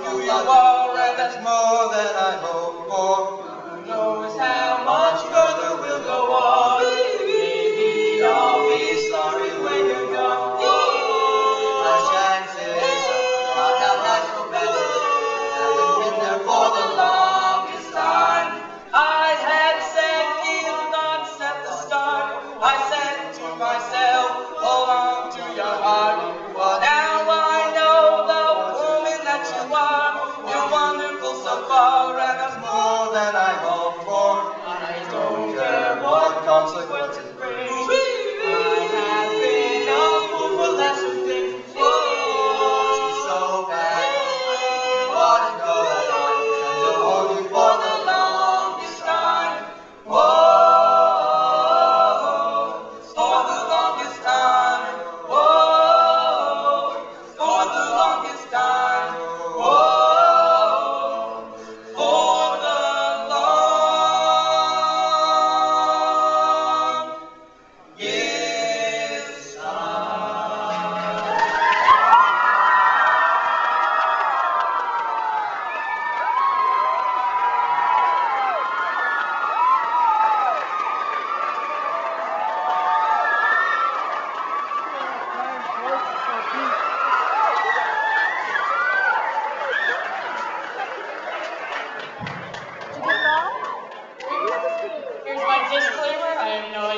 you are, and that's more than I hope for. Nossa,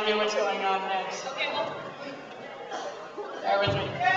idea what's going on next. Bear with me.